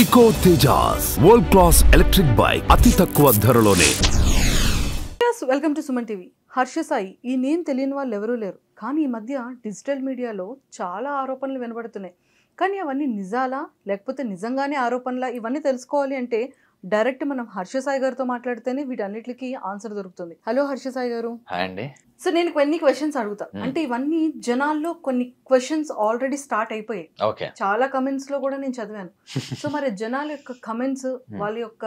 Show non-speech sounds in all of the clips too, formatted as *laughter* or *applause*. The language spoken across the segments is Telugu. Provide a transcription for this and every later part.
Eco Tejas world class electric bike అతి తక్కువ ధరలోనే. Yes welcome to Suman TV Harsha Sai ఈ నేమ్ తెలియని వాళ్ళు ఎవరూ లేరు. కానీ ఈ మధ్య డిజిటల్ మీడియాలో చాలా ఆరోపణలు వినబడుతున్నాయి. కానీ అవన్నీ నిజాలా లేకపోతే నిజంగానే ఆరోపణలా? ఇవన్నీ తెలుసుకోవాలి అంటే డైరెక్ట్ మనం హర్ష సాయి గారితో మాట్లాడితేనే వీటన్నిటికీ ఆన్సర్ దొరుకుతుంది. హలో హర్ష సాయి గారు. అండి. సో నేను కొన్ని క్వశ్చన్స్ అడుగుతా. అంటే ఇవన్నీ జనాల్లో కొన్ని క్వశ్చన్స్ ఆల్రెడీ స్టార్ట్ అయిపోయాయి. చాలా కమెంట్స్లో కూడా నేను చదివాను. *laughs* సో మరి జనాల యొక్క కమెంట్స్ వాళ్ళ యొక్క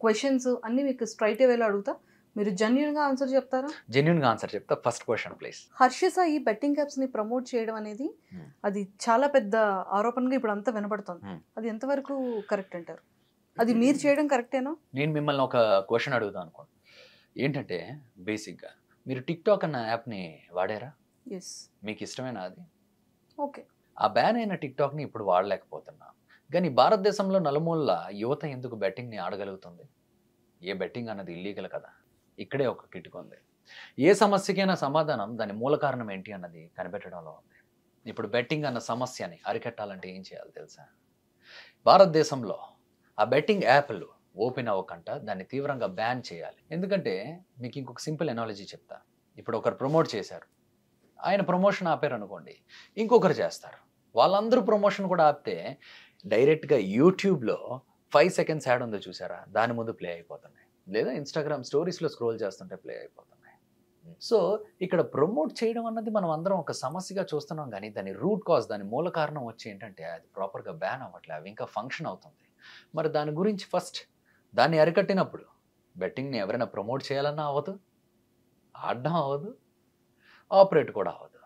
క్వశ్చన్స్ అన్ని మీకు స్ట్రైట్ వేలో అడుగుతా. మీరు జెన్యున్గా ఆన్సర్ చెప్తారా? జెన్యున్గా ఆన్సర్ చెప్తా. First question please Harsha Sai betting యాప్స్ని ప్రమోట్ చేయడం అనేది. అది చాలా పెద్ద ఆరోపణగా ఇప్పుడు అంతా వినపడుతుంది. అది ఎంతవరకు కరెక్ట్ అంటారు? అది మీరు చేయడం కరెక్టేనా? నేను మిమ్మల్ని ఒక క్వశ్చన్ అడుగుతాను అనుకోండి. ఏంటంటే బేసిక్గా మీరు టిక్ టాక్ అన్న యాప్ని వాడారా? ఎస్ మీకు ఇష్టమేనా అది? ఓకే. ఆ బ్యాన్ అయిన టిక్ టాక్ని ఇప్పుడు వాడలేకపోతున్నా. కానీ భారతదేశంలో నలుమూలల యువత ఎందుకు బెట్టింగ్ని ఆడగలుగుతుంది? ఏ బెట్టింగ్ అన్నది ఇల్లీగల్ కదా. ఇక్కడే ఒక కిటుకు ఉంది. ఏ సమస్యకైనా సమాధానం దాని మూల కారణం ఏంటి అన్నది కనిపెట్టడంలో ఉంది. ఇప్పుడు బెట్టింగ్ అన్న సమస్యని అరికట్టాలంటే ఏం చేయాలి తెలుసా? భారతదేశంలో ఆ బెట్టింగ్ యాప్లు ఓపెన్ అవ్వకుండా దాన్ని తీవ్రంగా బ్యాన్ చేయాలి. ఎందుకంటే మీకు ఇంకొక సింపుల్ ఎనాలజీ చెప్తా. ఇప్పుడు ఒకరు ప్రమోట్ చేశారు. ఆయన ప్రమోషన్ ఆపారు అనుకోండి. ఇంకొకరు చేస్తారు. వాళ్ళందరూ ప్రమోషన్ కూడా ఆపితే డైరెక్ట్గా యూట్యూబ్లో ఫైవ్ సెకండ్స్ యాడ్ ఉందో చూసారా? దాని ముందు ప్లే అయిపోతున్నాయి. లేదా ఇన్స్టాగ్రామ్ స్టోరీస్లో స్క్రోల్ చేస్తుంటే ప్లే అయిపోతున్నాయి. సో ఇక్కడ ప్రమోట్ చేయడం అన్నది మనం అందరం ఒక సమస్యగా చూస్తున్నాం కానీ దాని రూట్ కాజ్ దాని మూల కారణం వచ్చి ఏంటంటే అది ప్రాపర్గా బ్యాన్ అవ్వట్లేదు అవి ఇంకా ఫంక్షన్ అవుతుంది. మరి దాని గురించి ఫస్ట్ దాన్ని అరికట్టినప్పుడు బెట్టింగ్ని ఎవరైనా ప్రమోట్ చేయాలన్నా అవ్వదు ఆడడం అవ్వదు ఆపరేట్ కూడా అవ్వదు.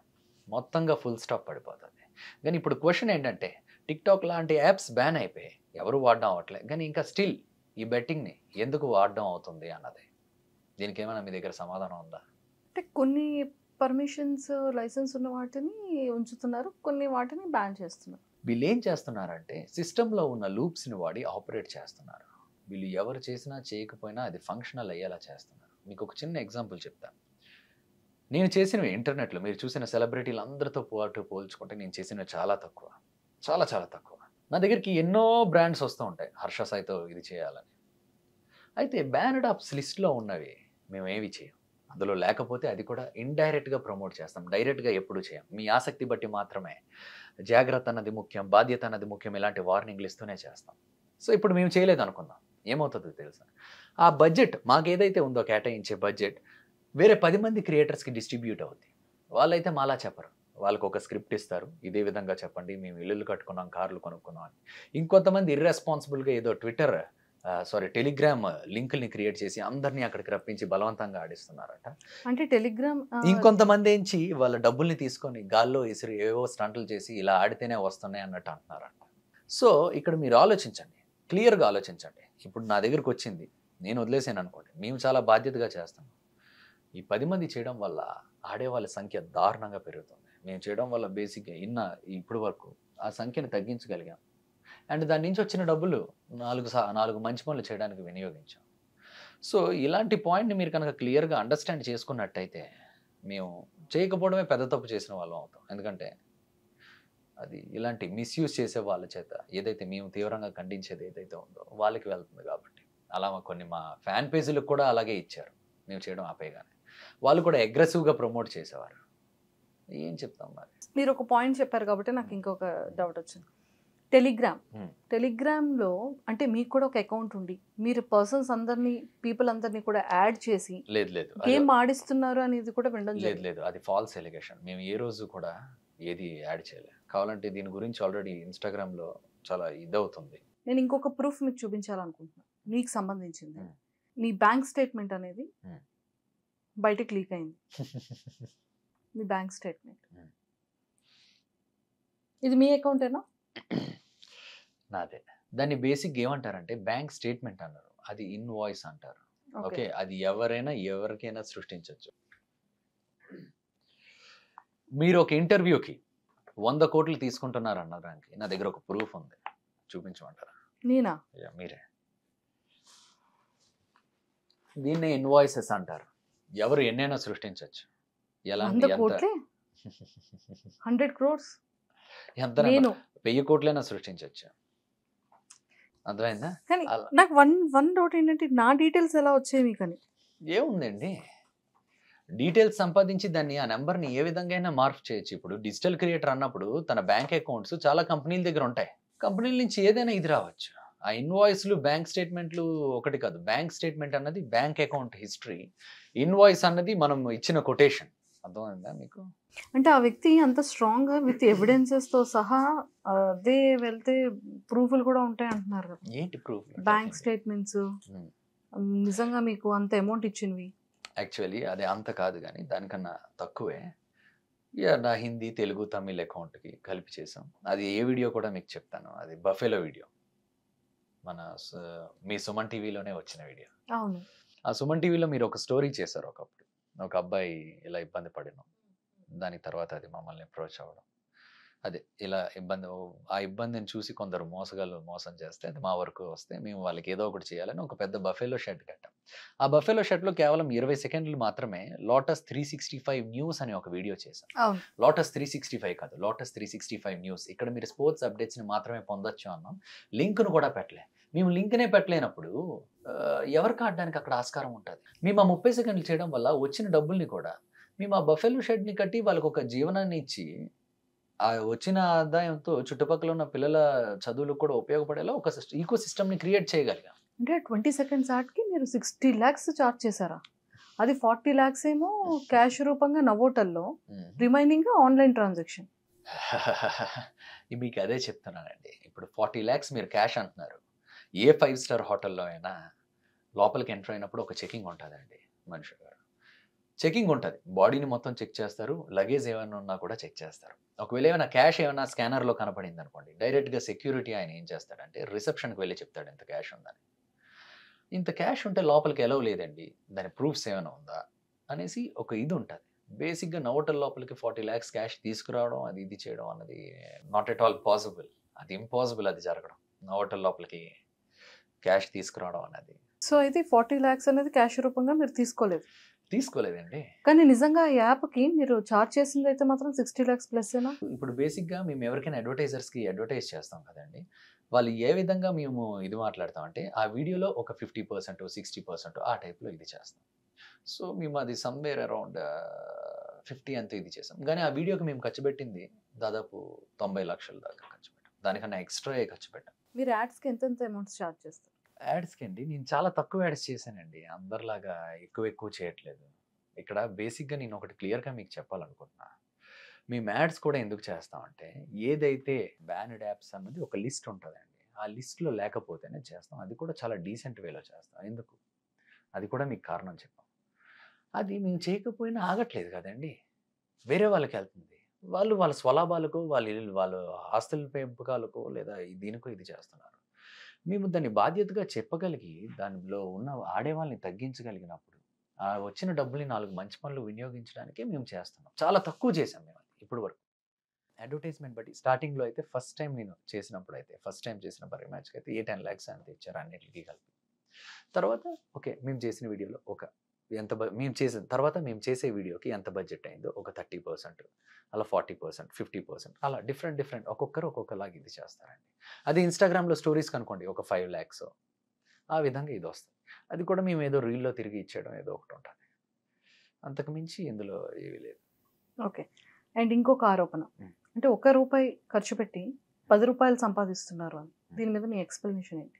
మొత్తంగా ఫుల్ స్టాప్ పడిపోతుంది. కానీ ఇప్పుడు క్వశ్చన్ ఏంటంటే టిక్టాక్ లాంటి యాప్స్ బ్యాన్ అయిపోయాయి. ఎవరు వాడడం అవ్వట్లేదు. కానీ ఇంకా స్టిల్ ఈ బెట్టింగ్ని ఎందుకు వాడడం అవుతుంది అన్నది. దీనికి ఏమైనా మీ దగ్గర సమాధానం ఉందా? అంటే కొన్ని పర్మిషన్స్ లైసెన్స్ ఉన్న వాటిని ఉంచుతున్నారు. కొన్ని వాటిని బ్యాన్ చేస్తున్నారు. వీళ్ళు ఏం చేస్తున్నారంటే సిస్టంలో ఉన్న లూప్స్ని వాడి ఆపరేట్ చేస్తున్నారు. వీళ్ళు ఎవరు చేసినా చేయకపోయినా అది ఫంక్షనల్ అయ్యేలా చేస్తున్నారు. మీకు ఒక చిన్న ఎగ్జాంపుల్ చెప్తాను నేను చేసినవి ఇంటర్నెట్లో మీరు చూసిన సెలబ్రిటీలు అందరితో పాటు పోల్చుకుంటే నేను చేసినవి చాలా తక్కువ. చాలా చాలా తక్కువ. నా దగ్గరికి ఎన్నో బ్రాండ్స్ వస్తూ ఉంటాయి. హర్ష సాయితో ఇది చేయాలని. అయితే బ్యానడ్ ఆప్స్ లిస్ట్లో ఉన్నవి మేము ఏవి చేయం. అందులో లేకపోతే అది కూడా ఇండైరెక్ట్గా ప్రమోట్ చేస్తాం. డైరెక్ట్గా ఎప్పుడు చేయం. మీ ఆసక్తి బట్టి మాత్రమే. జాగ్రత్త అన్నది ముఖ్యం బాధ్యత అన్నది ముఖ్యం ఇలాంటి వార్నింగ్లు ఇస్తూనే చేస్తాం. సో ఇప్పుడు మేము చేయలేదు అనుకుందాం. ఏమవుతుందో తెలుసా? ఆ బడ్జెట్ మాకు ఏదైతే ఉందో కేటాయించే బడ్జెట్ వేరే పది మంది క్రియేటర్స్కి డిస్ట్రిబ్యూట్ అవుద్ది. వాళ్ళైతే మాలా చెప్పరు. వాళ్ళకు ఒక స్క్రిప్ట్ ఇస్తారు. ఇదే విధంగా చెప్పండి మేము ఇల్లులు కట్టుకున్నాం కార్లు కొనుక్కున్నాం అని. ఇంకొంతమంది ఇర్రెస్పాన్సిబుల్గా ఏదో ట్విట్టర్ సారీ టెలిగ్రామ్ లింకుల్ని క్రియేట్ చేసి అందరినీ అక్కడికి రప్పించి బలవంతంగా ఆడిస్తున్నారట. అంటే టెలిగ్రామ్ ఇంకొంతమంది ఏంచి వాళ్ళ డబ్బుల్ని తీసుకొని గాల్లో విసిరి ఏవో స్టంట్లు చేసి ఇలా ఆడితేనే వస్తున్నాయి అన్నట్టు అంటున్నారంట. సో ఇక్కడ మీరు ఆలోచించండి. క్లియర్గా ఆలోచించండి. ఇప్పుడు నా దగ్గరికి వచ్చింది. నేను వదిలేసాను అనుకోండి. మేము చాలా బాధ్యతగా చేస్తాం. ఈ పది మంది చేయడం వల్ల ఆడే వాళ్ళ సంఖ్య దారుణంగా పెరుగుతుంది. మేము చేయడం వల్ల బేసిక్గా ఇన్న ఇప్పుడు వరకు ఆ సంఖ్యను తగ్గించగలిగాం. అండ్ దాని నుంచి వచ్చిన డబ్బులు నాలుగు సా నాలుగు మంచి పనులు చేయడానికి వినియోగించాం. సో ఇలాంటి పాయింట్ని మీరు కనుక క్లియర్గా అండర్స్టాండ్ చేసుకున్నట్టయితే మేము చేయకపోవడమే పెద్ద తప్పు చేసిన వాళ్ళం అవుతాం. ఎందుకంటే అది ఇలాంటి మిస్యూజ్ చేసే వాళ్ళ చేత ఏదైతే మేము తీవ్రంగా ఖండించేది ఏదైతే ఉందో వాళ్ళకి వెళ్తుంది కాబట్టి. అలా మా కొన్ని మా ఫ్యాన్ పేజీలకు కూడా అలాగే ఇచ్చారు. మేము చేయడం ఆపేయగానే. వాళ్ళు కూడా అగ్రెసివ్గా ప్రమోట్ చేసేవారు. ఏం చెప్తాం మరి? మీరు ఒక పాయింట్ చెప్పారు కాబట్టి నాకు ఇంకొక డౌట్ వచ్చింది. టెలిగ్రామ్. టెలిగ్రామ్లో అంటే మీకు కూడా ఒక అకౌంట్ ఉండి మీరు పర్సన్స్ అందరినీ పీపుల్ అందరినీ కూడా యాడ్ చేసి లేదు లేదు. గేమ్ ఆడిస్తున్నారు అనేది కూడా వినడం లేదు లేదు. అది ఫాల్స్ ఎలిగేషన్. మేము ఏ రోజు కూడా ఏది యాడ్ చేయలేదు కావాలంటే దీని గురించి ఆల్రెడీ ఇన్స్టాగ్రామ్లో చాలా ఇదవుతుంది. నేను ఇంకొక ప్రూఫ్ మీకు చూపించాలనుకుంటున్నాను మీకు సంబంధించింది. మీ బ్యాంక్ స్టేట్మెంట్ అనేది. బయటకు లీక్ అయింది. *laughs* మీ బ్యాంక్ స్టేట్మెంట్. ఇది మీ అకౌంటేనా? నాదే దాన్ని బేసిక్ ఏమంటారంటే బ్యాంక్ స్టేట్మెంట్ అన్నారు. అది ఇన్వాయిస్ అంటారు. ఓకే. అది ఎవరైనా ఎవరికైనా సృష్టించవచ్చు మీరు ఒక ఇంటర్వ్యూకి వంద కోట్లు తీసుకుంటున్నారు అన్నదానికి నా దగ్గర ఒక ప్రూఫ్ ఉంది. చూపించమంటారా? నేనా? మీరే. దీన్నే ఇన్వాయిసెస్ అంటారు. ఎవరు ఎన్నైనా సృష్టించవచ్చు ఎలా *laughs* హండ్రెడ్ క్రోర్స్? ఎంత వెయ్యి కోట్లైనా సృష్టించవచ్చు అర్థమైందా? కానీ. నాకు వన్ వన్ డౌట్ ఏంటంటే నా డీటెయిల్స్ ఎలా వచ్చాయి మీకని? ఏముందండి? డీటెయిల్స్ సంపాదించి దాన్ని ఆ నెంబర్ని ఏ విధంగా అయినా మార్పు చేయొచ్చు. ఇప్పుడు డిజిటల్ క్రియేటర్ అన్నప్పుడు తన బ్యాంక్ అకౌంట్స్ చాలా కంపెనీల దగ్గర ఉంటాయి. కంపెనీల నుంచి ఏదైనా ఇది రావచ్చు. ఆ ఇన్వాయిస్లు బ్యాంక్ స్టేట్మెంట్లు ఒకటి కాదు. బ్యాంక్ స్టేట్మెంట్ అన్నది బ్యాంక్ అకౌంట్ హిస్టరీ. ఇన్వాయిస్ అన్నది మనం ఇచ్చిన కొటేషన్. అర్థమైందా మీకు? అంటే ఆ వ్యక్తి అంత స్ట్రాంగ్ విత్ ఎవిడెన్సెస్తో సహా అదే వెళ్తే ప్రూఫ్లు కూడా ఉంటాయి అంటున్నారు కదా. ఏంటి ప్రూఫ్ బ్యాంక్ స్టేట్మెంట్స్ నిజంగా మీకు అంత అమౌంట్ ఇచ్చినవి. యాక్చువల్లీ అది అంత కాదు కానీ దానికన్నా తక్కువే. నా హిందీ తెలుగు తమిళ్ అకౌంట్కి కలిపి చేసాం అది ఏ వీడియో కూడా మీకు చెప్తాను. అది బఫెలో వీడియో. మన మీ సుమన్ టీవీలోనే వచ్చిన వీడియో. అవును. ఆ సుమన్ టీవీలో మీరు ఒక స్టోరీ చేశారు ఒకప్పుడు. ఒక అబ్బాయి ఇలా ఇబ్బంది పడినాం దాని తర్వాత అది మమ్మల్ని అప్రోచ్ అవ్వడం. అదే ఇలా ఇబ్బంది ఆ ఇబ్బందిని చూసి కొందరు మోసగాళ్ళు మోసం చేస్తే అది మా వరకు వస్తే మేము వాళ్ళకి ఏదో ఒకటి చేయాలని ఒక పెద్ద బఫెలో షెడ్ కట్టాం. ఆ బఫెలో షెడ్లో కేవలం ఇరవై సెకండ్లు మాత్రమే lotus three sixty five news అనే ఒక వీడియో చేశాం. లోటస్ త్రీ సిక్స్టీ ఫైవ్ కాదు lotus three sixty five news. ఇక్కడ మీరు స్పోర్ట్స్ అప్డేట్స్ని మాత్రమే పొందొచ్చు అన్నాం. లింక్ను కూడా పెట్టలే. మేము లింక్నే పెట్టలేనప్పుడు ఎవరికి ఆడడానికి అక్కడ ఆస్కారం ఉంటుంది? మేము ఆ ముప్పై సెకండ్లు చేయడం వల్ల వచ్చిన డబ్బుల్ని కూడా మేము ఆ బఫెలో షెడ్ని కట్టి వాళ్ళకి ఒక జీవనాన్ని ఇచ్చి ఆ వచ్చిన ఆదాయంతో చుట్టుపక్కల ఉన్న పిల్లల చదువులకు కూడా ఉపయోగపడేలా ఒక ఈకో సిస్టమ్ని క్రియేట్ చేయగలిగాం. అంటే ట్వంటీ సెకండ్స్ ఆర్ట్కి మీరు సిక్స్టీ ల్యాక్స్ చార్జ్ చేశారా? అది ఫార్టీ ల్యాక్స్ ఏమో క్యాష్ రూపంగా నవోటల్లో రిమైనింగ్ ఆన్లైన్ ట్రాన్సాక్షన్. *laughs* మీకు అదే చెప్తున్నానండి. ఇప్పుడు ఫార్టీ ల్యాక్స్ మీరు క్యాష్ అంటున్నారు. ఏ ఫైవ్ స్టార్ హోటల్లో అయినా లోపలికి ఎంటర్ అయినప్పుడు ఒక చెకింగ్ ఉంటుందండి మనిషి గారు చెకింగ్ ఉంటుంది. బాడీని మొత్తం చెక్ చేస్తారు. లగేజ్ ఏమైనా ఉన్నా కూడా చెక్ చేస్తారు. ఒకవేళ ఏమైనా క్యాష్ ఏమైనా స్కానర్లో కనపడింది అనుకోండి డైరెక్ట్గా సెక్యూరిటీ ఆయన ఏం చేస్తాడంటే రిసెప్షన్కి వెళ్ళి చెప్తాడు ఇంత క్యాష్ ఉందని. ఇంత క్యాష్ ఉంటే లోపలికి ఎలవ్ లేదండి. దాని ప్రూఫ్స్ ఏమైనా ఉందా? అనేసి ఒక ఇది ఉంటుంది. బేసిక్గా నవోటల్ లోపలికి ఫార్టీ ల్యాక్స్ క్యాష్ తీసుకురావడం అది ఇది చేయడం అన్నది నాట్ ఎట్ ఆల్ పాసిబుల్ అది ఇంపాసిబుల్ అది జరగడం. నవోటల్ లోపలికి క్యాష్ తీసుకురావడం అన్నది సో అయితే ఫార్టీ ల్యాక్స్ అనేది క్యాష్ రూపంగా మీరు తీసుకోలేదు? తీసుకోలేదండి. కానీ నిజంగా ఈ యాప్కి మీరు చార్జ్ చేసింది అయితే మాత్రం సిక్స్టీ ల్యాక్స్ ప్లస్ ఏనా ఇప్పుడు బేసిక్గా మేము ఎవరికైనా అడ్వర్టైజర్స్కి అడ్వర్టైజ్ చేస్తాం కదండి. వాళ్ళు ఏ విధంగా మేము ఇది మాట్లాడతాం అంటే ఆ వీడియోలో ఒక ఫిఫ్టీ పర్సెంట్ సిక్స్టీ పర్సెంట్ ఆ టైప్లో ఇది చేస్తాం. సో మేము అది సమ్వేర్ అరౌండ్ ఫిఫ్టీ అంత ఇది చేసాం కానీ ఆ వీడియోకి మేము ఖర్చు పెట్టింది దాదాపు తొంభై లక్షల దాకా ఖర్చు పెట్టాం. దానికన్నా ఎక్స్ట్రా ఖర్చు పెట్టాం. మీరు యాడ్స్కి ఎంతెంత అమౌంట్స్ చార్జ్ చేస్తారు? యాడ్స్కి అండి. నేను చాలా తక్కువ యాడ్స్ చేశానండి. అందరిలాగా ఎక్కువ ఎక్కువ చేయట్లేదు. ఇక్కడ బేసిక్గా నేను ఒకటి క్లియర్గా మీకు చెప్పాలనుకుంటున్నా. మేము యాడ్స్ కూడా ఎందుకు చేస్తామంటే ఏదైతే బ్యానడ్ యాప్స్ అన్నది ఒక లిస్ట్ ఉంటుందండి. ఆ లిస్ట్లో లేకపోతేనే చేస్తాం. అది కూడా చాలా డీసెంట్ వేలో చేస్తాం. ఎందుకు? అది కూడా మీకు కారణం చెప్పాం. అది మేము చేయకపోయినా ఆగట్లేదు కదండి. వేరే వాళ్ళకి వెళ్తుంది. వాళ్ళు వాళ్ళ స్వలాభాలకు వాళ్ళ వాళ్ళ ఆస్తుల పెంపకాలకు లేదా దీనికో ఇది చేస్తున్నారు. మేము దాన్ని బాధ్యతగా చెప్పగలిగి దానిలో ఉన్న ఆడేవాళ్ళని తగ్గించగలిగినప్పుడు ఆ వచ్చిన డబ్బుల్ని నాలుగు మంచి పనులు వినియోగించడానికే మేము చేస్తున్నాం. చాలా తక్కువ చేసాం మేము ఇప్పుడు వరకు. అడ్వర్టైజ్మెంట్ బట్టి స్టార్టింగ్లో అయితే ఫస్ట్ టైం నేను చేసినప్పుడు అయితే ఫస్ట్ టైం చేసిన బర్రీ మ్యాచ్కి అయితే ఏ టెన్ ల్యాక్స్ అంత ఇచ్చారు అన్నిటికీ కలిపి. తర్వాత ఓకే మేము చేసిన వీడియోలో ఒక ఎంత మేము చేసిన తర్వాత మేము చేసే వీడియోకి ఎంత బడ్జెట్ అయిందో ఒక థర్టీ పర్సెంట్ అలా ఫార్టీ పర్సెంట్ ఫిఫ్టీ పర్సెంట్ అలా డిఫరెంట్ డిఫరెంట్ ఒక్కొక్కరు ఒక్కొక్కలాగా ఇది చేస్తారండి. అది ఇన్స్టాగ్రామ్లో స్టోరీస్ కనుకోండి ఒక ఫైవ్ ల్యాక్స్ ఆ విధంగా ఇది వస్తుంది. అది కూడా మేము ఏదో రీల్లో తిరిగి ఇచ్చేయడం ఏదో ఒకటి ఉంటుంది. అంతకు మించి ఇందులో ఏమీ లేదు. ఓకే. అండ్ ఇంకొక ఆరోపణ. అంటే ఒక రూపాయి ఖర్చు పెట్టి పది రూపాయలు సంపాదిస్తున్నారు అని. దీని మీద మీ ఎక్స్ప్లెనేషన్ ఏంటి?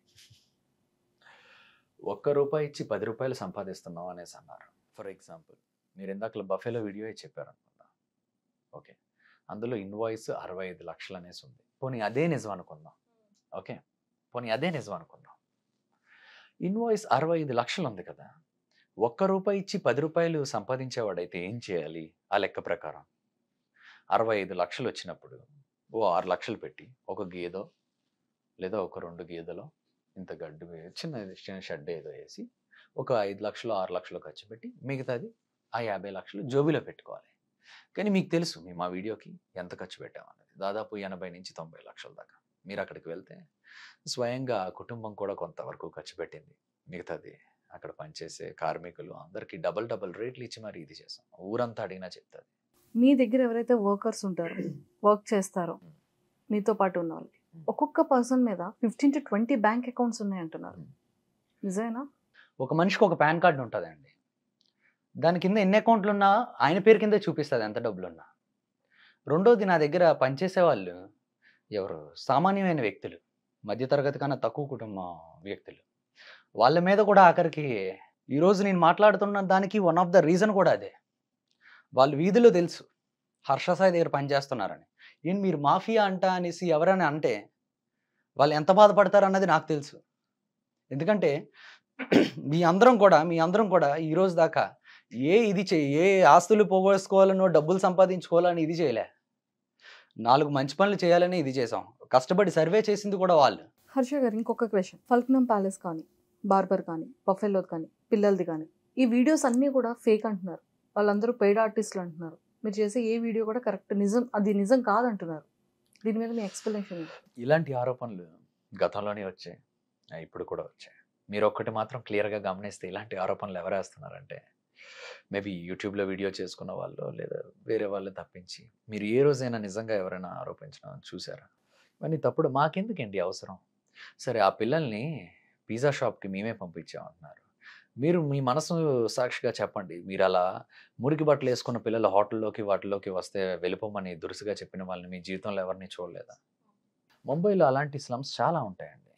ఒక్క రూపాయి ఇచ్చి పది రూపాయలు సంపాదిస్తున్నాం అనేసి అన్నారు. ఫర్ ఎగ్జాంపుల్ మీరు ఇందాక బఫేలో వీడియో చెప్పారు అనుకుందాం ఓకే. అందులో ఇన్వాయిస్ అరవై ఐదు లక్షలు అనేసి ఉంది. పోనీ అదే నిజం అనుకుందాం. ఓకే. పోనీ అదే నిజం అనుకుందాం. ఇన్వాయిస్ అరవై ఐదు లక్షలు ఉంది కదా. ఒక్క రూపాయి ఇచ్చి పది రూపాయలు సంపాదించేవాడైతే ఏం చేయాలి? ఆ లెక్క ప్రకారం. అరవై ఐదు లక్షలు వచ్చినప్పుడు ఓ ఆరు లక్షలు పెట్టి ఒక గేదో లేదా ఒక రెండు గేదెలో ఇంత గడ్డి చిన్న చిన్న షెడ్ ఏదో వేసి ఒక ఐదు లక్షలు ఆరు లక్షలు ఖర్చు పెట్టి మిగతాది ఆ యాభై లక్షలు జోబిలో పెట్టుకోవాలి. కానీ మీకు తెలుసు మేము ఆ వీడియోకి ఎంత ఖర్చు పెట్టామన్నది దాదాపు ఎనభై నుంచి తొంభై లక్షల దాకా. మీరు అక్కడికి వెళ్తే స్వయంగా కుటుంబం కూడా కొంతవరకు ఖర్చు పెట్టింది. మిగతాది అక్కడ పనిచేసే కార్మికులు అందరికీ డబల్ డబల్ రేట్లు ఇచ్చి మరి ఇది చేస్తాం ఊరంతా అడిగినా చెప్తుంది. మీ దగ్గర ఎవరైతే వర్కర్స్ ఉంటారో వర్క్ చేస్తారో మీతో పాటు ఉన్న వాళ్ళకి ఒక్కొక్క పర్సన్ మీద fifteen to twenty bank accounts ఉన్నాయి అంటున్నారు Hmm. నిజమేనా? ఒక మనిషికి ఒక పాన్ కార్డు ఉంటుందండి. దాని కింద ఎన్ని అకౌంట్లు ఉన్నా ఆయన పేరు కింద చూపిస్తుంది ఎంత డబ్బులు ఉన్నా రెండోది నా దగ్గర పనిచేసే వాళ్ళు ఎవరు? సామాన్యమైన వ్యక్తులు. మధ్యతరగతి కన్నా తక్కువ కుటుంబం వ్యక్తులు. వాళ్ళ మీద కూడా ఆఖరికి ఈరోజు నేను మాట్లాడుతున్న దానికి వన్ ఆఫ్ ద రీజన్ కూడా అదే. వాళ్ళు వీధిలో తెలుసు. హర్షసాయి దగ్గర పనిచేస్తున్నారని. ఏంటి మీరు మాఫియా అంట అనేసి ఎవరైనా అంటే వాళ్ళు ఎంత బాధపడతారు అన్నది నాకు తెలుసు. ఎందుకంటే మీ అందరం కూడా మీ అందరం కూడా ఈరోజు దాకా ఏ ఇది చే ఏ ఆస్తులు పోగొట్టుకోవాలనో డబ్బులు సంపాదించుకోవాలని ఇది చేయలే. నాలుగు మంచి పనులు చేయాలని ఇది చేసాం కష్టపడి సర్వే చేసింది కూడా వాళ్ళు. హర్ష గారు ఇంకొక క్వశ్చన్ ఫల్క్నమ్ ప్యాలెస్ కానీ బార్బర్ కానీ బఫెల్లో కానీ పిల్లలది కానీ ఈ వీడియోస్ అన్నీ కూడా ఫేక్ అంటున్నారు. వాళ్ళందరూ పెయిడ్ ఆర్టిస్టులు అంటున్నారు. మీరు చేసే ఏ వీడియో కూడా కరెక్ట్ నిజం అది నిజం కాదంటున్నారు. దీని మీద మీ ఎక్స్ప్లెనేషన్ ఇలాంటి ఆరోపణలు గతంలోనే వచ్చాయి. ఇప్పుడు కూడా వచ్చాయి. మీరు ఒక్కటి మాత్రం క్లియర్గా గమనిస్తే ఇలాంటి ఆరోపణలు ఎవరు వేస్తున్నారంటే మేబీ యూట్యూబ్లో వీడియో చేసుకున్న వాళ్ళు లేదా వేరే వాళ్ళు తప్పించి మీరు ఏ రోజైనా నిజంగా ఎవరైనా ఆరోపించడం చూసారా? ఇవన్నీ తప్పుడు మాకెందుకండి అవసరం? సరే ఆ పిల్లల్ని పిజ్జా షాప్కి మేమే పంపించామంటున్నారు. మీరు మీ మనసు సాక్షిగా చెప్పండి. మీరు అలా మురికి బట్టలు వేసుకున్న పిల్లలు హోటల్లోకి వాటిలోకి వస్తే వెళ్ళిపోమని దురుసుగా చెప్పిన వాళ్ళని మీ జీవితంలో ఎవరిని చూడలేదా? ముంబైలో అలాంటి స్లమ్స్ చాలా ఉంటాయండి.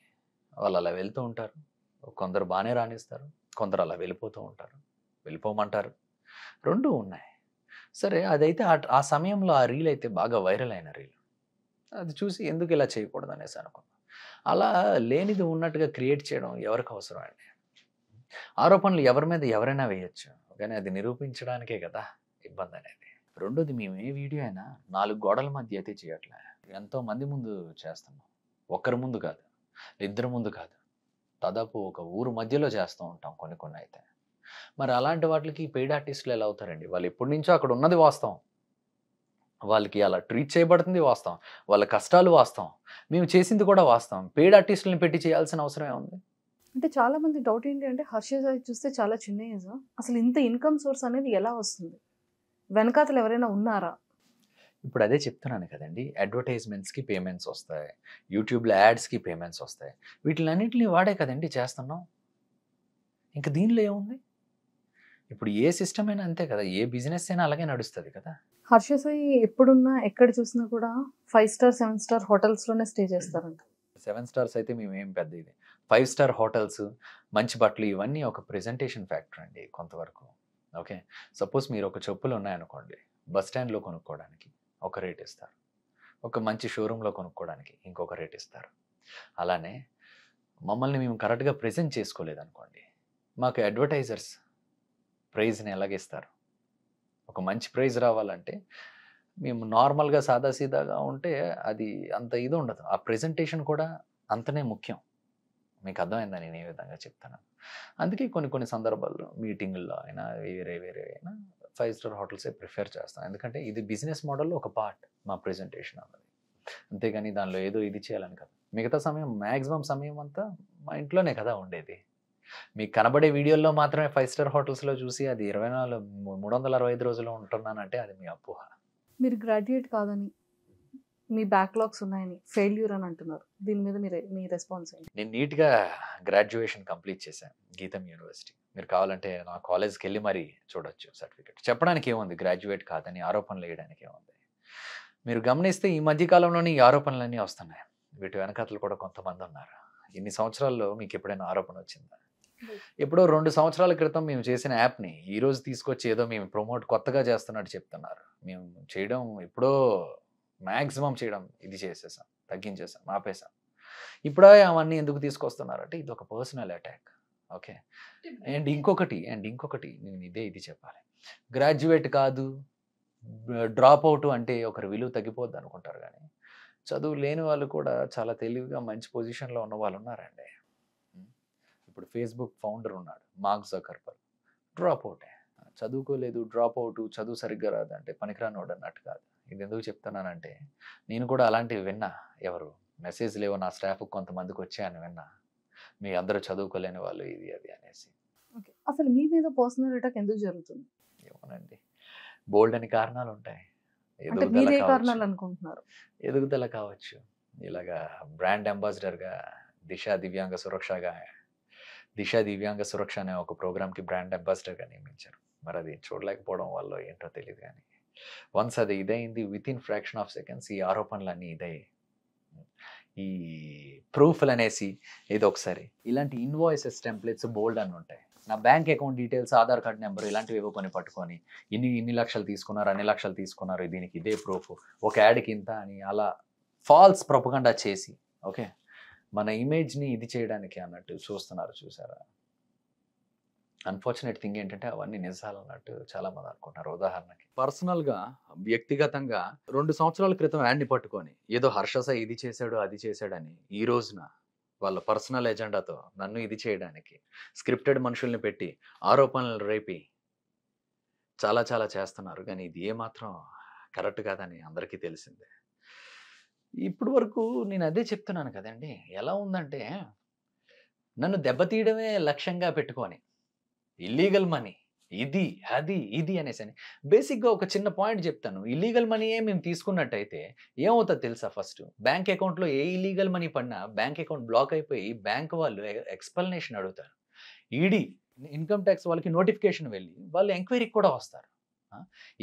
వాళ్ళు అలా వెళ్తూ ఉంటారు. కొందరు బాగానే రాణిస్తారు. కొందరు అలా వెళ్ళిపోతూ ఉంటారు. వెళ్ళిపోమంటారు. రెండు ఉన్నాయి. సరే అదైతే ఆ సమయంలో ఆ రీల్ అయితే బాగా వైరల్ అయిన రీల్. అది చూసి ఎందుకు ఇలా చేయకూడదు అనేసి అనుకున్నాను అలా లేనిది ఉన్నట్టుగా క్రియేట్ చేయడం ఎవరికి అవసరం అండి? ఆరోపణలు ఎవరి మీద ఎవరైనా వేయచ్చు. కానీ అది నిరూపించడానికే కదా ఇబ్బంది అనేది రెండోది మేము ఏ వీడియో అయినా నాలుగు గోడల మధ్య అయితే చేయట్లే. ఎంతో మంది ముందు చేస్తున్నాం ఒక్కరి ముందు కాదు ఇద్దరి ముందు కాదు. దాదాపు ఒక ఊరు మధ్యలో చేస్తూ ఉంటాం కొన్ని కొన్ని అయితే. మరి అలాంటి వాటికి పెయిడ్ ఆర్టిస్టులు ఎలా అవుతారండి? వాళ్ళు ఎప్పటి నుంచో అక్కడ ఉన్నది వాస్తవం. వాళ్ళకి అలా ట్రీట్ చేయబడుతుంది వాస్తవం. వాళ్ళ కష్టాలు వాస్తవం. మేము చేసింది కూడా వాస్తవం. పెయిడ్ ఆర్టిస్టులను పెట్టి చేయాల్సిన అవసరం ఏముంది? అంటే చాలా మంది డౌట్ ఏంటి అంటే హర్ష సాయి చూస్తే చాలా చిన్న ఏజ్ అసలు ఇంత ఇన్కమ్ సోర్స్ అనేది ఎలా వస్తుంది? వెనకాతలు ఎవరైనా ఉన్నారా? ఇప్పుడు అదే చెప్తున్నాను కదండి అడ్వర్టైజ్మెంట్స్కి పేమెంట్స్ వస్తాయి యూట్యూబ్లో యాడ్స్కి పేమెంట్స్ వస్తాయి. వీటిలన్నింటినీ వాడే కదండి చేస్తున్నాం. ఇంకా దీనిలో ఏముంది? ఇప్పుడు ఏ సిస్టమ్ అయినా అంతే కదా ఏ బిజినెస్ అయినా అలాగే నడుస్తుంది కదా. హర్ష సాయి ఎప్పుడున్నా ఎక్కడ చూసినా కూడా ఫైవ్ స్టార్ సెవెన్ స్టార్ హోటల్స్లోనే స్టే చేస్తారంట. సెవెన్ స్టార్స్ అయితే మేము ఏం పెద్ద ఇది ఫైవ్ స్టార్ హోటల్స్ మంచి బట్టలు ఇవన్నీ ఒక ప్రెజెంటేషన్ ఫ్యాక్టర్ అండి కొంతవరకు. ఓకే? సపోజ్ మీరు ఒక చెప్పులు ఉన్నాయనుకోండి బస్ స్టాండ్లో కొనుక్కోవడానికి ఒక రేట్ ఇస్తారు. ఒక మంచి షోరూంలో కొనుక్కోవడానికి ఇంకొక రేట్ ఇస్తారు. అలానే మమ్మల్ని మేము కరెక్ట్గా ప్రజెంట్ చేసుకోలేదనుకోండి మాకు అడ్వర్టైజర్స్ ప్రైజ్ని ఎలాగిస్తారు? ఒక మంచి ప్రైజ్ రావాలంటే మేము నార్మల్గా సాదాసీదాగా ఉంటే అది అంత ఇది ఉండదు. ఆ ప్రెజెంటేషన్ కూడా అంతనే ముఖ్యం. మీకు అర్థమైందా? నేను ఏ విధంగా చెప్తాను? అందుకే కొన్ని కొన్ని సందర్భాల్లో మీటింగుల్లో అయినా వేరే వేరే అయినా ఫైవ్ స్టార్ హోటల్సే ప్రిఫర్ చేస్తాం ఎందుకంటే ఇది బిజినెస్ మోడల్లో ఒక పార్ట్ మా ప్రెజెంటేషన్ అన్నది. అంతేగాని దానిలో ఏదో ఇది చేయాలని కదా. మిగతా సమయం మ్యాక్సిమం సమయం అంతా మా ఇంట్లోనే కదా ఉండేది. మీకు కనబడే వీడియోల్లో మాత్రమే ఫైవ్ స్టార్ హోటల్స్లో చూసి అది ఇరవై నాలుగు మూడు వందల అరవై ఐదు రోజులు ఉంటున్నానంటే అది మీ అపోహ. మీరు గ్రాడ్యుయేట్ కాదని మీ బ్యాక్లాగ్స్ ఉన్నాయని ఫెయిల్యూర్ అని అంటున్నారు. దీని మీద మీరు మీ రెస్పాన్స్ ఏంటి? నేను నీట్గా గ్రాడ్యుయేషన్ కంప్లీట్ చేశాను గీతం యూనివర్సిటీ మీరు కావాలంటే నా కాలేజ్కి వెళ్ళి మరీ చూడొచ్చు సర్టిఫికేట్ చెప్పడానికి ఏముంది? గ్రాడ్యుయేట్ కాదని ఆరోపణలు వేయడానికి ఏముంది? మీరు గమనిస్తే ఈ మధ్య కాలంలోనే ఈ ఆరోపణలన్నీ వస్తున్నాయి. వీటి వెనకాతలు కూడా కొంతమంది ఉన్నారు. ఇన్ని సంవత్సరాల్లో మీకు ఎప్పుడైనా ఆరోపణ వచ్చిందా? ఎప్పుడో రెండు సంవత్సరాల క్రితం మేము చేసిన యాప్ని ఈ రోజు తీసుకొచ్చి ఏదో మేము ప్రమోట్ కొత్తగా చేస్తున్నట్టు చెప్తున్నారు. మేము చేయడం ఎప్పుడో మ్యాక్సిమం చేయడం ఇది చేసేసాం తగ్గించేసాం ఆపేసాం ఇప్పుడే అవన్నీ ఎందుకు తీసుకొస్తున్నారంటే ఇది ఒక పర్సనల్ అటాక్. ఓకే? అండ్ ఇంకొకటి అండ్ ఇంకొకటి నేను ఇదే ఇది చెప్పాలి. గ్రాడ్యుయేట్ కాదు డ్రాప్ అవుట్ అంటే ఒకరి విలువ తగ్గిపోద్ది అనుకుంటారు కానీ చదువు లేని వాళ్ళు కూడా చాలా తెలివిగా మంచి పొజిషన్లో ఉన్న వాళ్ళు ఉన్నారండి. ఇప్పుడు ఫేస్బుక్ ఫౌండర్ ఉన్నాడు మార్క్ జకర్బర్గ్. డ్రాప్ అవుటే. చదువుకోలేదు డ్రాప్ అవుట్ చదువు సరిగ్గా రాదంటే పనికిరానోడు అన్నట్టు కాదు. ఇది ఎందుకు చెప్తున్నానంటే నేను కూడా అలాంటివి విన్నా. ఎవరు? మెసేజ్ లేవో నా స్టాఫ్ కొంతమందికి వచ్చాయని విన్నా. మీ అందరూ చదువుకోలేని వాళ్ళు ఇది అది అనేసి. అసలు మీ మీద పర్సనల్ అటాక్ ఎందుకు జరుగుతుంది? ఏమోనండి. బోల్డ్ అని కారణాలు ఉంటాయి. అంటే ఎదుగుదల. కారణాలు అనుకుంటున్నారు. ఎదుగుదల కావచ్చు. ఇలాగా బ్రాండ్ అంబాసిడర్గా దిశ దివ్యాంగ సురక్షగా దిశ దివ్యాంగ సురక్ష అనే ఒక ప్రోగ్రామ్కి బ్రాండ్ అంబాసిడర్గా నియమించారు. మరి అది చూడలేకపోవడం వల్ల ఏంటో తెలియదు కానీ వన్స్ అది ఇదైంది within fraction of seconds ఈ ఆరోపణలన్నీ ఇదే. ఈ ప్రూఫ్లు అనేసి ఇది ఒకసారి. ఇలాంటి ఇన్వాయిసెస్ టెంప్లెట్స్ బోల్డ్ అని ఉంటాయి. నా bank account details Aadhaar card number ఇలాంటివి ఏవో పని పట్టుకొని ఇన్ని ఇన్ని లక్షలు తీసుకున్నారు అన్ని లక్షలు తీసుకున్నారు దీనికి ఇదే ప్రూఫ్ ఒక యాడ్కి ఇంత అని అలా ఫాల్స్ ప్రొపగండా చేసి ఓకే? మన ఇమేజ్ని ఇది చేయడానికి అన్నట్టు చూస్తున్నారు చూసారా? అన్ఫార్చునేట్ థింగ్ ఏంటంటే అవన్నీ నిజాలు అన్నట్టు చాలా మంది అనుకుంటున్నారు. ఉదాహరణకి పర్సనల్గా వ్యక్తిగతంగా రెండు సంవత్సరాల క్రితం యాడ్ని పట్టుకొని ఏదో హర్షస ఇది చేశాడు అది చేశాడని ఈ రోజున వాళ్ళ పర్సనల్ ఎజెండాతో నన్ను ఇది చేయడానికి స్క్రిప్టెడ్ మనుషుల్ని పెట్టి ఆరోపణలు రేపి చాలా చాలా చేస్తున్నారు. కానీ ఇది ఏమాత్రం కరెక్ట్ కాదని అందరికీ తెలిసిందే. ఇప్పుడు వరకు నేను అదే చెప్తున్నాను కదండి. ఎలా ఉందంటే నన్ను దెబ్బతీయడమే లక్ష్యంగా పెట్టుకొని ఇల్లీగల్ మనీ ఇది అది ఇది అనేసి అని. బేసిక్గా ఒక చిన్న పాయింట్ చెప్తాను. ఇల్లీగల్ మనీయే మేము తీసుకున్నట్టయితే ఏమవుతుంది తెలుసా ఫస్ట్ బ్యాంక్ అకౌంట్లో ఏ ఇల్లీగల్ మనీ పడినా బ్యాంక్ అకౌంట్ బ్లాక్ అయిపోయి బ్యాంక్ వాళ్ళు ఎక్స్ప్లెనేషన్ అడుగుతారు. ఈడీ ఇన్కమ్ ట్యాక్స్ వాళ్ళకి నోటిఫికేషన్ వెళ్ళి వాళ్ళు ఎంక్వైరీకి కూడా వస్తారు.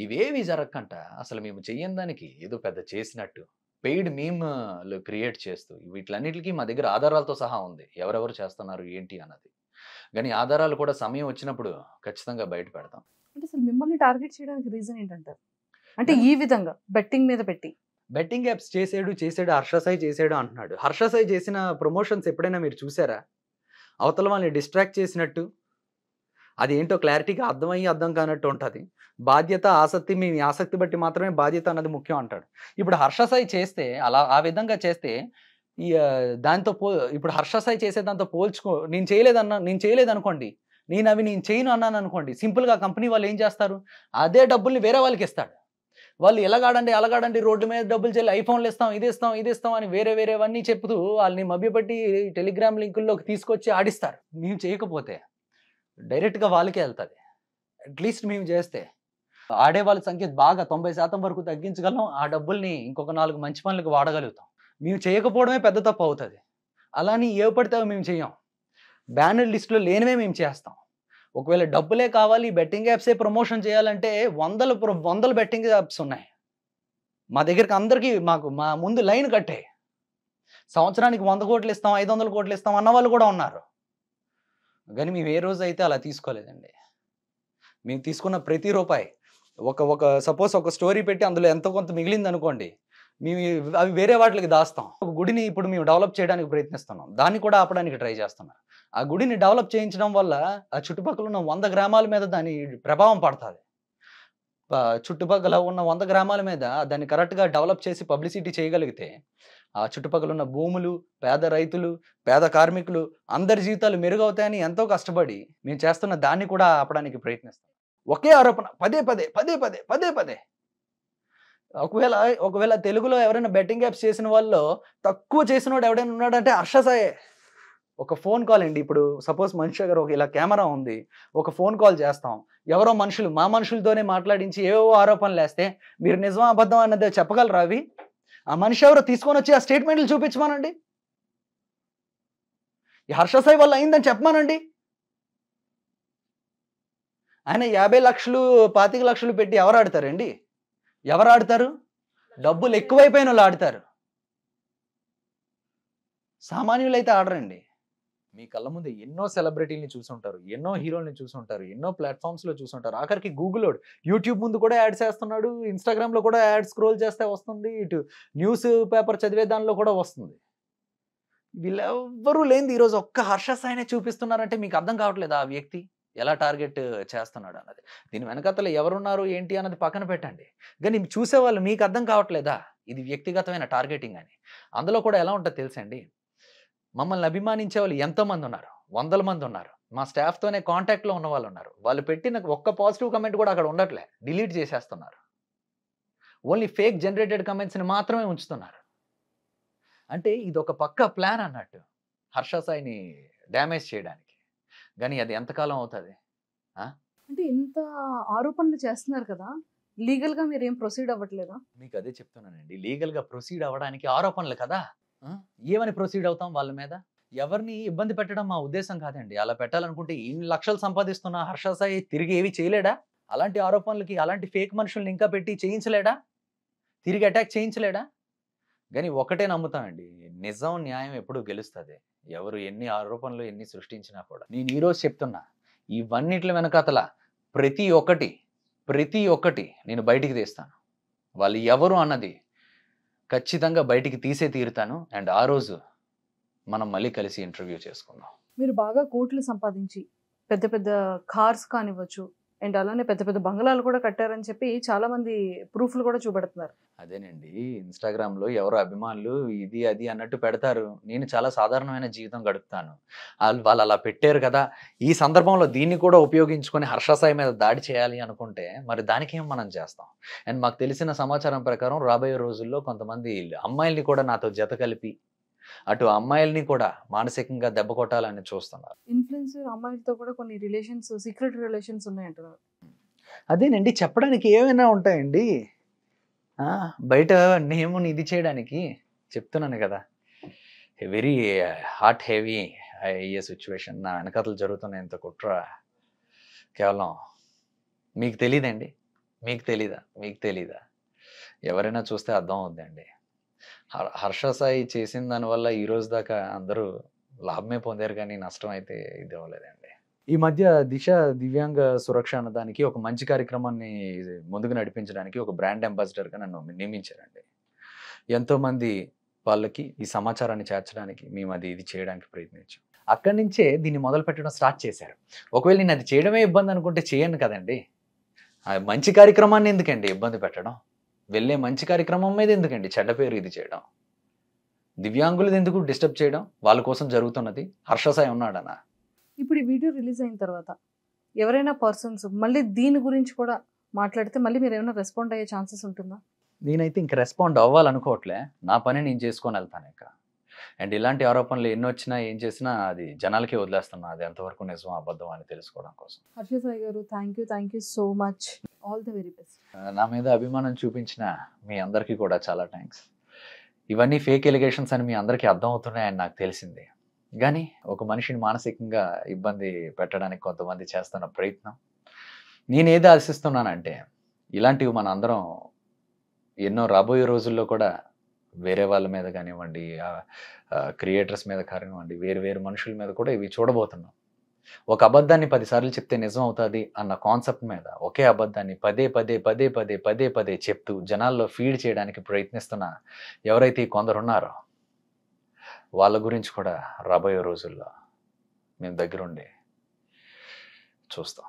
ఇవేవి జరగకంట. అసలు మేము చెయ్యని దానికి ఏదో పెద్ద చేసినట్టు. పెయిడ్ మీమ్లు క్రియేట్ చేస్తూ వీటిలన్నిటికీ మా దగ్గర ఆధారాలతో సహా ఉంది. ఎవరెవరు చేస్తున్నారు ఏంటి అన్నది. కానీ ఆధారాలు కూడా సమయం వచ్చినప్పుడు ఖచ్చితంగా బయట పెడతాం. అంటే అసలు మిమ్మల్ని టార్గెట్ చేయడానికి రీజన్ ఏంటంటారు? అంటే ఈ విధంగా బెట్టింగ్ మీద పెట్టి. బెట్టింగ్ యాప్స్ చేసాడు చేసాడు హర్షసాయి చేసాడు అంటున్నాడు. హర్షసాయి చేసిన ప్రమోషన్స్ ఎప్పుడైనా మీరు చూసారా? అవతల వాళ్ళని డిస్ట్రాక్ట్ చేసినట్టు. అది ఏంటో క్లారిటీగా అర్థమయ్యి అర్థం కానట్టు ఉంటుంది. బాధ్యత ఆసక్తి మీ ఆసక్తి బట్టి మాత్రమే బాధ్యత అన్నది ముఖ్యం అంటాడు. ఇప్పుడు హర్షసాయి చేస్తే అలా ఆ విధంగా చేస్తే ఈ దాంతో పో ఇప్పుడు హర్షసాయి చేసే దాంతో పోల్చుకో నేను చేయలేదన్నా నేను చేయలేదనుకోండి. నేను అవి నేను చేయను అన్నాను అనుకోండి సింపుల్గా కంపెనీ వాళ్ళు ఏం చేస్తారు? అదే డబ్బుల్ని వేరే వాళ్ళకి ఇస్తాడు. వాళ్ళు ఎలాగాడండి అలాగాడండి రోడ్డు మీద డబ్బులు చెల్లి ఐఫోన్లు ఇస్తాం ఇది ఇస్తాం ఇది ఇస్తాం అని వేరే వేరేవన్నీ చెప్తూ వాళ్ళని మభ్యపెట్టి టెలిగ్రామ్ లింకుల్లోకి తీసుకొచ్చి ఆడిస్తారు. మేము చేయకపోతే డైరెక్ట్గా వాళ్ళకే వెళ్తుంది. అట్లీస్ట్ మేము చేస్తే. ఆడే వాళ్ళ సంఖ్య బాగా తొంభై శాతం వరకు తగ్గించగలం ఆ డబ్బుల్ని ఇంకొక నాలుగు మంచి పనులకు వాడగలుగుతాం. మేము చేయకపోవడమే పెద్ద తప్పు అవుతుంది. అలాని ఏ పడితే అవి మేము చేయం బ్యానర్ లిస్టులో లేనివే మేము చేస్తాం. ఒకవేళ డబ్బులే కావాలి బెట్టింగ్ యాప్సే ప్రమోషన్ చేయాలంటే వందల ప్ర- వందల బెట్టింగ్ యాప్స్ ఉన్నాయి. మా దగ్గరికి అందరికీ మాకు మా ముందు లైన్ కట్టే. సంవత్సరానికి వంద కోట్లు ఇస్తాం ఐదు వందల కోట్లు ఇస్తాం అన్న వాళ్ళు కూడా ఉన్నారు. కానీ మేము ఏ రోజు అయితే అలా తీసుకోలేదండి. మేము తీసుకున్న ప్రతి రూపాయి ఒక ఒక సపోజ్ ఒక స్టోరీ పెట్టి అందులో ఎంతో కొంత మిగిలింది అనుకోండి మేము అవి వేరే వాటికి దాస్తాం. ఒక గుడిని ఇప్పుడు మేము డెవలప్ చేయడానికి ప్రయత్నిస్తున్నాం. దాన్ని కూడా ఆపడానికి ట్రై చేస్తున్నాం ఆ గుడిని డెవలప్ చేయించడం వల్ల ఆ చుట్టుపక్కల ఉన్న వంద గ్రామాల మీద దాని ప్రభావం పడుతుంది. చుట్టుపక్కల ఉన్న వంద గ్రామాల మీద దాన్ని కరెక్ట్గా డెవలప్ చేసి పబ్లిసిటీ చేయగలిగితే ఆ చుట్టుపక్కల ఉన్న భూములు పేద రైతులు పేద కార్మికులు అందరి జీవితాలు మెరుగవుతాయని ఎంతో కష్టపడి మేము చేస్తున్న దాన్ని కూడా ఆపడానికి ప్రయత్నిస్తాం ఒకే ఆరోపణ పదే పదే పదే పదే పదే పదే. ఒకవేళ ఒకవేళ తెలుగులో ఎవరైనా బెట్టింగ్ యాప్స్ చేసిన వాళ్ళు తక్కువ చేసిన వాడు ఎవడైనా ఉన్నాడంటే అర్షసాయే ఒక ఫోన్ కాల్ అండి ఇప్పుడు. సపోజ్ మనిషి దగ్గర ఒక ఇలా కెమెరా ఉంది. ఒక ఫోన్ కాల్ చేస్తాం. ఎవరో మనుషులు మా మనుషులతోనే మాట్లాడించి ఏవో ఆరోపణలు వేస్తే మీరు నిజమా అబద్ధం అన్నది చెప్పగలరా అవి? ఆ మనిషి ఎవరో తీసుకొని వచ్చి ఆ స్టేట్మెంట్లు చూపించమానండి. ఈ హర్షసాయి వల్ల అయిందని చెప్పమానండి. ఆయన యాభై లక్షలు పాతిక లక్షలు పెట్టి ఎవరు ఆడతారండి? ఎవరు ఆడతారు? డబ్బులు ఎక్కువైపోయిన వాళ్ళు ఆడతారు. సామాన్యులు అయితే ఆడరండి. మీ కళ్ళ ముందు ఎన్నో సెలబ్రిటీని చూసుంటారు ఎన్నో హీరోల్ని చూసుంటారు ఎన్నో ప్లాట్ఫామ్స్లో చూసుంటారు. ఆఖరికి గూగుల్ యూట్యూబ్ ముందు కూడా యాడ్స్ వేస్తున్నాడు ఇన్స్టాగ్రామ్లో కూడా యాడ్ స్క్రోల్ చేస్తే వస్తుంది ఇటు న్యూస్ పేపర్ చదివే దానిలో కూడా వస్తుంది. వీళ్ళెవ్వరూ లేనిది ఈరోజు ఒక్క హర్ష సాయినే చూపిస్తున్నారంటే మీకు అర్థం కావట్లేదు ఆ వ్యక్తి? ఎలా టార్గెట్ చేస్తున్నాడు అన్నది. దీని వెనకతలు ఎవరున్నారు ఏంటి అన్నది పక్కన పెట్టండి. కానీ చూసేవాళ్ళు మీకు అర్థం కావట్లేదా? ఇది వ్యక్తిగతమైన టార్గెటింగ్ అని. అందులో కూడా ఎలా ఉంటుందో తెలుసండి. మమ్మల్ని అభిమానించే వాళ్ళు ఎంతోమంది ఉన్నారు. వందల మంది ఉన్నారు. మా స్టాఫ్తోనే కాంటాక్ట్లో ఉన్న వాళ్ళు ఉన్నారు. వాళ్ళు పెట్టిన ఒక్క పాజిటివ్ కమెంట్ కూడా అక్కడ ఉండట్లే. డిలీట్ చేసేస్తున్నారు. ఓన్లీ ఫేక్ జనరేటెడ్ కమెంట్స్ని మాత్రమే ఉంచుతున్నారు. అంటే ఇది ఒక పక్క ప్లాన్ అన్నట్టు. హర్ష సాయిని డ్యామేజ్ చేయడానికి. కానీ అది ఎంతకాలం అవుతుంది? అంటే ఇంత ఆరోపణలు చేస్తున్నారు కదా లీగల్గా మీరు ఏం ప్రొసీడ్ అవ్వట్లేదా? మీకు అదే చెప్తున్నానండి. లీగల్గా ప్రొసీడ్ అవ్వడానికి ఆరోపణలు కదా? ఏమని ప్రొసీడ్ అవుతాం వాళ్ళ మీద? ఎవరిని ఇబ్బంది పెట్టడం మా ఉద్దేశం కాదండి. అలా పెట్టాలనుకుంటే ఇన్ని లక్షలు సంపాదిస్తున్న హర్ష సాయి తిరిగి ఏవి చేయలేడా? అలాంటి ఆరోపణలకి అలాంటి ఫేక్ మనుషుల్ని ఇంకా పెట్టి చేయించలేడా? తిరిగి అటాక్ చేయించలేడా? కానీ ఒకటే నమ్ముతానండి. నిజం న్యాయం ఎప్పుడు గెలుస్తుంది. ఎవరు ఎన్ని ఆరోపణలు ఎన్ని సృష్టించినా కూడా. నేను ఈరోజు చెప్తున్నా ఇవన్నిట్ల వెనకాతల ప్రతి ఒక్కటి ప్రతి ఒక్కటి నేను బయటికి తీస్తాను. వాళ్ళు ఎవరు అన్నది ఖచ్చితంగా బయటికి తీసే తీరుతాను. అండ్ ఆ రోజు మనం మళ్ళీ కలిసి ఇంటర్వ్యూ చేసుకుందాం. మీరు బాగా కోట్లు సంపాదించి పెద్ద పెద్ద కార్స్ కానివ్వచ్చు అండ్ అలానే పెద్ద పెద్ద బంగ్లాలు కూడా కట్టారని చెప్పి చాలా మంది ప్రూఫ్లు కూడా చూపెడుతున్నారు. అదేనండి. ఇన్స్టాగ్రామ్లో ఎవరో అభిమానులు ఇది అది అన్నట్టు పెడతారు. నేను చాలా సాధారణమైన జీవితం గడుపుతాను. వాళ్ళు వాళ్ళు అలా పెట్టారు కదా. ఈ సందర్భంలో దీన్ని కూడా ఉపయోగించుకొని హర్షసాయి మీద దాడి చేయాలి అనుకుంటే మరి దానికి ఏం మనం చేస్తాం? అండ్ మాకు తెలిసిన సమాచారం ప్రకారం రాబోయే రోజుల్లో కొంతమంది అమ్మాయిల్ని కూడా నాతో జత కలిపి అటు అమ్మాయిల్ని కూడా మానసికంగా దెబ్బ కొట్టాలని చూస్తున్నారు. ఇన్ఫ్లుయెన్సర్ అమ్మాయిలతో కూడా కొన్ని రిలేషన్స్ సీక్రెట్ రిలేషన్స్ ఉన్నాయంటున్నారు. అదేనండి చెప్పడానికి ఏమైనా ఉంటాయండి? బయట నేముని ఇది చేయడానికి చెప్తున్నాను కదా. వెరీ హాట్ హెవీ అయ్యే సిచ్యువేషన్ నా వెనకాతలు జరుగుతున్న ఇంత కుట్ర కేవలం మీకు తెలీదండి. మీకు తెలీదా? మీకు తెలీదా? ఎవరైనా చూస్తే అర్థం అవుద్దండి. హర్ష సాయి చేసిన దానివల్ల ఈ రోజు దాకా అందరూ లాభమే పొందారు కానీ నష్టం అయితే ఇది అవ్వలేదండి ఈ మధ్య దిశ దివ్యాంగ సురక్ష అన్నదానికి ఒక మంచి కార్యక్రమాన్ని ముందుకు నడిపించడానికి ఒక బ్రాండ్ అంబాసిడర్గా నన్ను నియమించారండి. ఎంతోమంది వాళ్ళకి ఈ సమాచారాన్ని చేర్చడానికి మేము అది ఇది చేయడానికి ప్రయత్నించాం. అక్కడి నుంచే దీన్ని మొదలు పెట్టడం స్టార్ట్ చేశారు. ఒకవేళ నేను అది చేయడమే ఇబ్బంది అనుకుంటే చేయను కదండి. మంచి కార్యక్రమాన్ని ఎందుకండి ఇబ్బంది పెట్టడం? వెళ్ళే మంచి కార్యక్రమం మీద ఎందుకండి? చెడ్డ పేరు ఇది చేయడం. దివ్యాంగులది ఎందుకు డిస్టర్బ్ చేయడం? వాళ్ళ కోసం జరుగుతున్నది. హర్షసాయి ఉన్నాడనా? ఇప్పుడు ఈ వీడియో రిలీజ్ అయిన తర్వాత ఎవరైనా పర్సన్స్ మళ్ళీ దీని గురించి కూడా మాట్లాడితే మళ్ళీ మీరు ఏమైనా రెస్పాండ్ అయ్యే ఛాన్సెస్ ఉంటుందా? నేనైతే ఇంక రెస్పాండ్ అవ్వాలనుకోవట్లే. నా పని నేను చేసుకొని వెళ్తాను ఇక. అండ్ ఇలాంటి ఆరోపణలు ఎన్ని వచ్చినా ఏం చేసినా అది జనాలకే వదిలేస్తున్నా. అది ఎంతవరకు నిజం అబద్ధం అని తెలుసుకోవడం కోసం. హర్ష సాయి గారు thank you thank you so much all the very best నా మీద అభిమానం చూపించిన మీ అందరికీ కూడా చాలా థ్యాంక్స్ ఇవన్నీ ఫేక్ ఎలిగేషన్స్ అని మీ అందరికీ అర్థం అవుతున్నాయని నాకు తెలిసింది. కానీ ఒక మనిషిని మానసికంగా ఇబ్బంది పెట్టడానికి కొంతమంది చేస్తున్న ప్రయత్నం. నేను ఏది ఆశిస్తున్నానంటే ఇలాంటివి మన అందరం ఎన్నో రాబోయే రోజుల్లో కూడా వేరే వాళ్ళ మీద కానివ్వండి క్రియేటర్స్ మీద కానివ్వండి వేరు వేరు మనుషుల మీద కూడా ఇవి చూడబోతున్నాం. ఒక అబద్ధాన్ని పదిసార్లు చెప్తే నిజం అవుతుంది అన్న కాన్సెప్ట్ మీద ఒకే అబద్ధాన్ని పదే పదే పదే పదే పదే పదే చెప్తూ జనాల్లో ఫీడ్ చేయడానికి ప్రయత్నిస్తున్న ఎవరైతే కొందరు ఉన్నారో వాళ్ళ గురించి కూడా రాబోయే రోజుల్లో మేము దగ్గరుండి చూస్తాం.